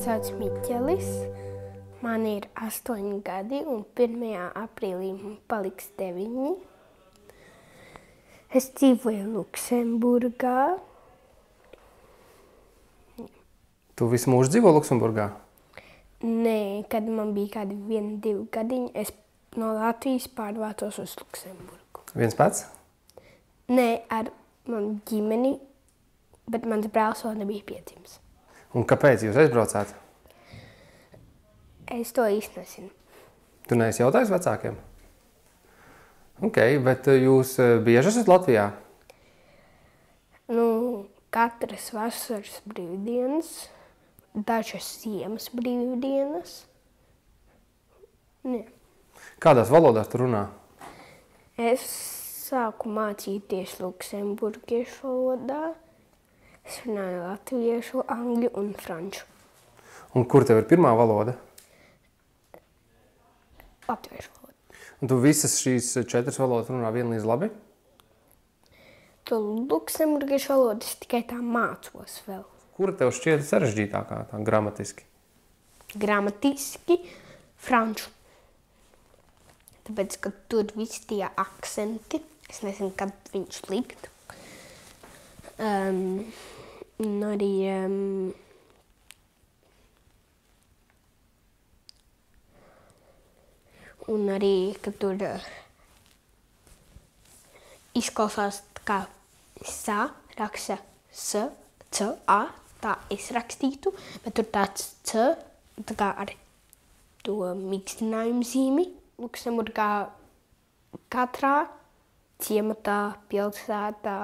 Mani sauc Miķelis. Man ir astoņi gadi, un 1. aprīlī man paliks deviņi. Es dzīvoju Luksemburgā. Tu visu mūžu dzīvo Luksemburgā? Nē, kad man bija kādi vieni, divi gadiņi, es no Latvijas pārvācos uz Luksemburgu. Viens pats? Nē, ar manu ģimeni, bet mans brālis vēl nebija piedzimis. Un kāpēc jūs aizbraucāt? Es to īsti nezinu. Tu neesi jautājis vecākiem? Ok, bet jūs eh, bieži esat Latvijā? Nu, katras vasaras brīvdienas, dažas ziemas brīvdienas. Nē. Kādās valodās tu runā? Es sāku mācīties Luksemburgiešu valodā. Es runāju latviešu, angļu un franču. Un kur tev ir pirmā valoda? Latviešu valodu. Un tu visas šīs četras valodas runā vienlīdz labi? To Luksemburgiešu valodu es tikai tā mācos vēl. Kura tev šķiet sarežģītākā, tā gramatiski? Gramatiski franču. Tāpēc, ka tur viss tie akcenti, es nezinu, kad viņš likt. Um, un arī um, un arī, ka tur uh, izklausās kā sa, raksta s, c, a, tā es rakstītu, bet tur tāds c, tā kā ar to mīkstinājumu zīmi. Luksemburgā katrā ciematā, pilsētā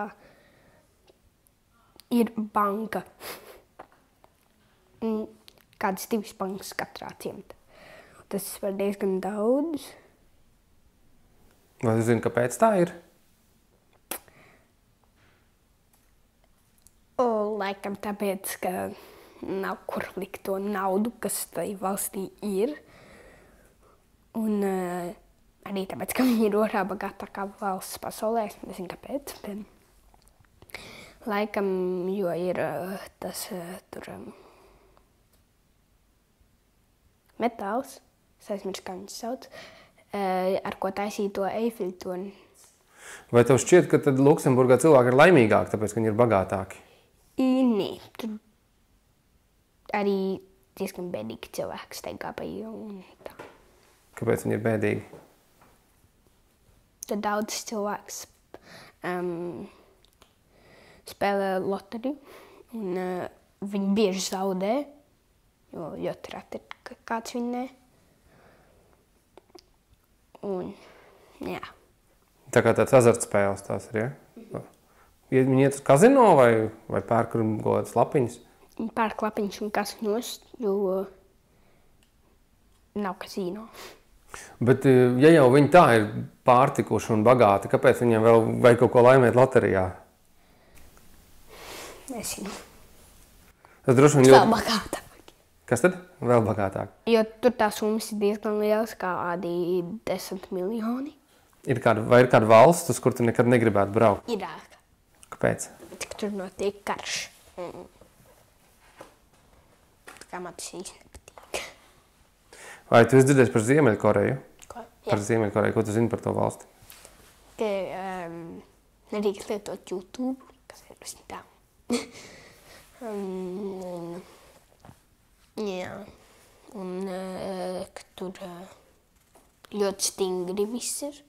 ir banka. Kādas divas bankas katrā ciematā. Tas var diezgan daudz. Vai tu zini, kāpēc tā ir? O, laikam tāpēc, ka nav kur likt to naudu, kas tai valstī ir. Un uh, arī tāpēc, ka viņi ir otrā bagātākā valsts pasaulē. Es nezinu, kāpēc. Bet, laikam, jo ir uh, tas uh, tur um, metāls, es aizmirsu, kā viņas sauc, ar ko taisīja to eifiltoni. Vai tev šķiet, ka tad Luksemburgā cilvēki ir laimīgāki, tāpēc, ka viņi ir bagātāki? Nē, tur arī diezgan bēdīgi cilvēki steigā pa ielu. Kāpēc viņi ir bēdīgi? Tad daudz cilvēks um, spēlē loteriju, un uh, viņi bieži zaudē, jo ļoti reti ir kāds vinnē. Un, jā, Tā kā tāds azartspēles tās ir, ja? Ja Viņi iet uz kazino vai, vai pērk kaut kādas lapiņas? pērk lapiņus un kasņos, jo nav kazino. Bet, eh, ja jau viņi tā ir pārtikuši un bagāti, kāpēc viņiem vēl vajag kaut ko laimēt loterijā? Nezinu, Tas droši vien vēl ļoti... bagātāk. Kas tad? Vēl bagātāk. Jo tur tā summas ir diezgan lielas, kā arī 10 miljoni. Ir kāda, vai ir kāda valsts, uz kur tu nekad negribētu braukt? Irāka. Kāpēc? Tik tur notiek karš. Mm. Tā kā man tas īsti nepatīk. Vai tu esi dzirdējis par Ziemeļkoreju? Ko? Par Ziemeļkoreju, ko tu zini par to valsti? Ka um, nedrīkst lietot YouTube, kas ir uz tā. Un, jā. Un uh, ka tur uh, ļoti stingri viss ir.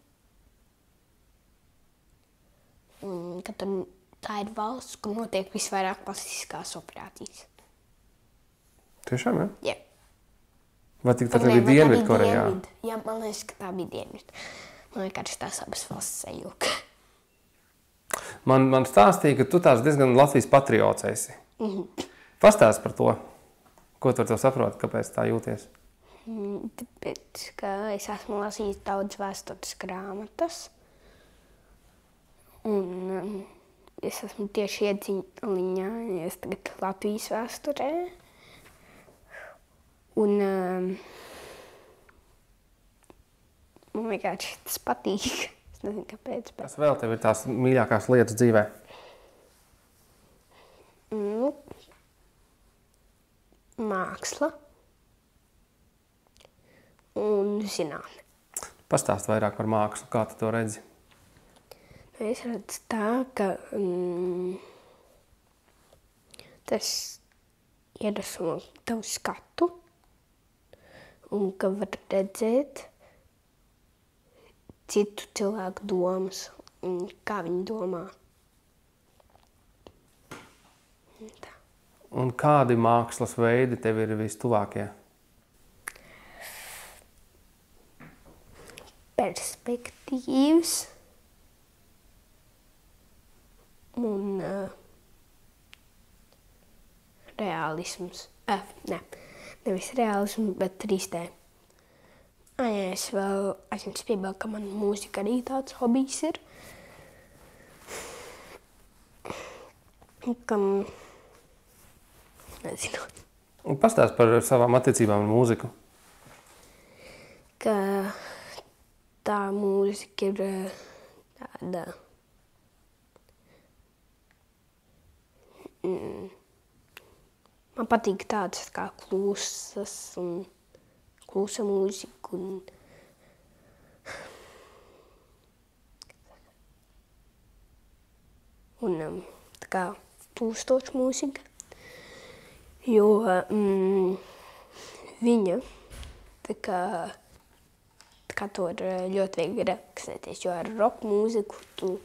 Un ka tur tā ir valsts, kur notiek visvairāk plastiskās operācijas. Tiešām, ja? Jā. Vai tik tā bija Dienvidkorejā? Dienvid? Jā, man liekas, ka tā bija dienvidu. Man vienkārši tās abas valsts sajūta. Man, man stāstīja, ka tu tās diezgan Latvijas patriots esi. Mhm. Pastāst par to. Ko tu ar to saproti, kāpēc tā jūties? Mm, Tāpēc, ka es esmu lasījis daudz vēstures grāmatas. Un um, es esmu tieši iedziļinājies tagad Latvijas vēsturē. Un um, man vienkārši tas patīk. Es nezinu, kāpēc. Bet, Kas vēl tev ir tās mīļākās lietas dzīvē? nu, māksla un zinātne. Pastāst vairāk par mākslu, kā tu to redzi. Nu, Es redzu tā, ka mm, tas iedvesmo tavu skatu un ka var redzēt citu cilvēku domas un kā viņi domā. Un Tā. Un kādi mākslas veidi tev ir vistuvākie? perspektīvs un uh, realisms. Uh, ne, nevis realisms, bet 3D. Ai, es vēl aizmirsu piebilst, ka man mūzika arī tāds hobijs ir. Kam, nezinu, Pastāst par savām attiecībām ar mūziku. ka tā mūzika ir eh, tāda. Mm, man patīk tādas kā klusas un klusa mūzika. Un, un um, tā kā plūstoša mūzika. Jo mm, viņa tā kā, tā kā to eh, ļoti viegli relaksēties, jo ar roka mūziku tu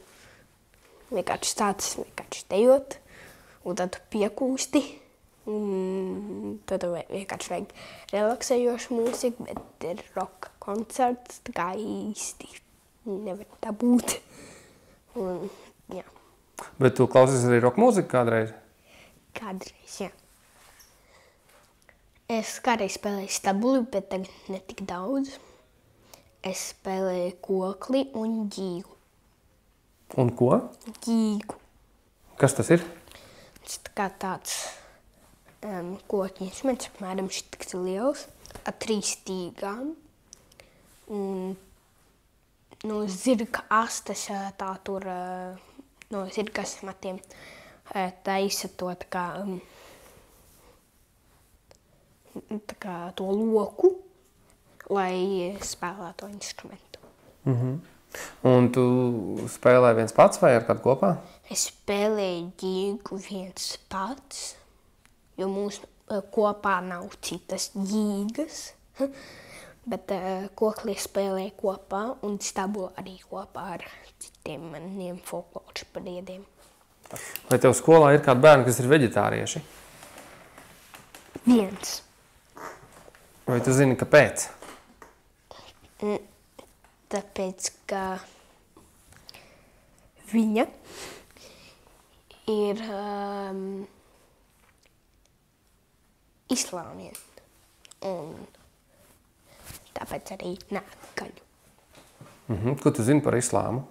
vienkārši stāsts vienkārši dejot, un tad tu piekūsti. Un tad tev vienkārši vajag relaksējošu mūziku, bet ir roka koncerts, tā kā īsti nevar tā būt. Un, jā, Bet tu klausies arī roka mūziku kādreiz? kādreiz, jā. Es kādreiz spēlēju stabuli, bet tagad ne tik daudz. Es spēlēju kokli un ģīgu. Un ko? ģīgu. Kas tas ir? Tas tā kā tāds um, koku instruments, apmēram šis liels, ar trīs stīgām. Un no zirga astes ā, tā tur ā, no zirga matiem taisa to tā kā, tā kā to loku, lai spēlētu to instrumentu. Un tu spēlē viens pats vai ar kādu kopā? Es spēlēju ģīgu viens pats, jo mums eh, kopā nav citas ģīgas. Bet uh, koklī spēlēju kopā un stabu arī kopā ar citiem maniem folkloras pariediem. Vai tev skolā ir kādi bērni, kas ir veģetārieši? Viens. Vai tu zini, kāpēc? Tāpēc, ka viņa ir um, islāmieta. Un tāpēc arī nē, gaļu. Mhm. Ko tu zini par islāmu?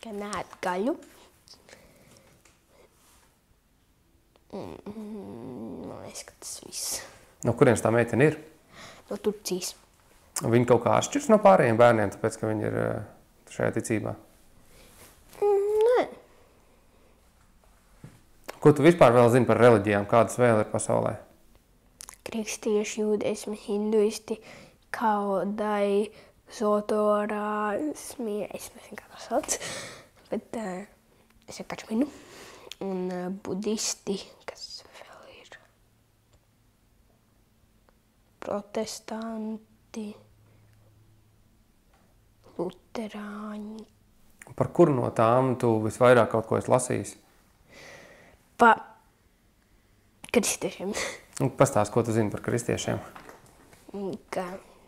ka nē, gaļu. Mm, Man liekas, ka tas viss No kurienes tā meitene ir? no Turcijas. Viņa kaut kā atšķiras no pārējiem bērniem, tāpēc ka viņi ir eh, šajā ticībā. Nē, Ko tu vispār vēl zini par reliģijām? Kādas vēl ir pasaulē? kristieši, jūdiesmi, hinduisti, kaudai, zotorāsmi, es nezinu, kā tas sauc, bet uh, es vienkārši minu. Un uh, budisti, kas vēl ir protestanti, luterāņi, Par kuru no tām tu visvairāk kaut ko esi lasījis? Pa kristiešiem. Nu, Pastāst, ko tu zini par kristiešiem. ka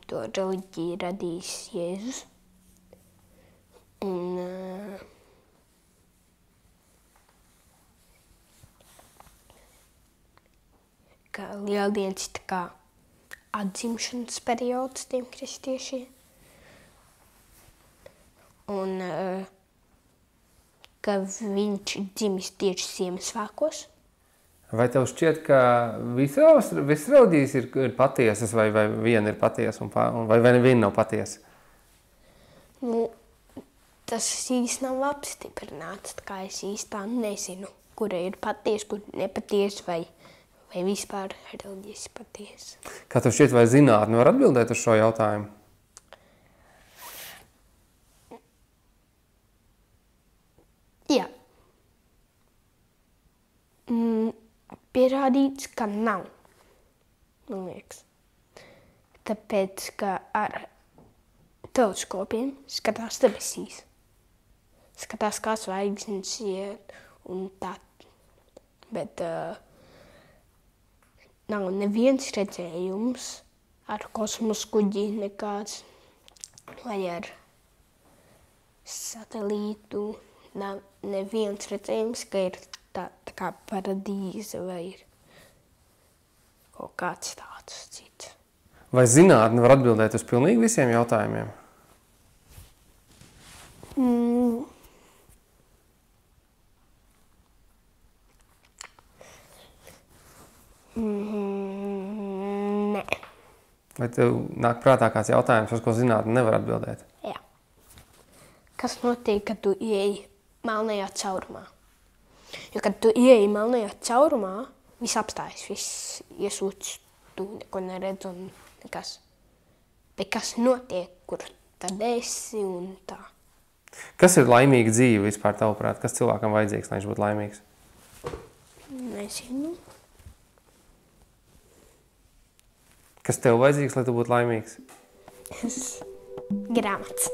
to reliģiju radījis Jēzus. Un, uh, ka lieldienas ir kā atzimšanas periods tiem kristiešiem. Un uh, ka viņš dzimis tieši Ziemassvētkos. Vai tev šķiet, ka visas, reliģijas ir, ir patiesas, vai, vai viena ir patiesa, vai, vai neviena nav patiesa? Nu, tas īsti nav apstiprināts. Es īstenībā nezinu, kura ir patiesa, kur nepatiesa, vai, vai vispār reliģijas patiesa. Kā tev šķiet, vai zinātnē var atbildēt uz šo jautājumu? Jā. Mm, pierādīts, ka nav. Man liekas. Tāpēc, ka ar teleskopiem skatās debesīs. Skatās, kā zvaigznes iet un tā. Bet uh, nav neviens redzējums ar kosmosa kuģi nekāds vai ar satelītu. Nav neviens redzējums, ka ir tā, tā kā paradīze vai ir kaut kāds tāds cits. Vai zinātnē var atbildēt uz pilnīgi visiem jautājumiem? Mm. Mm, nē, Vai tev nāk prātā kāds jautājums, uz ko zinātnē nevar atbildēt? jā. Kas notiek, kad tu ieej melnajā caurumā? Jo, kad tu ieej melnajā caurumā, viss apstājas, viss iesūc, tu neko neredz un nekas. Bet kas notiek, kur tad esi un tā? Kas ir laimīga dzīve vispār, tavuprāt? Kas cilvēkam vajadzīgs, lai viņš būtu laimīgs? Nezinu. Kas tev vajadzīgs, lai tu būtu laimīgs? Grāmatas.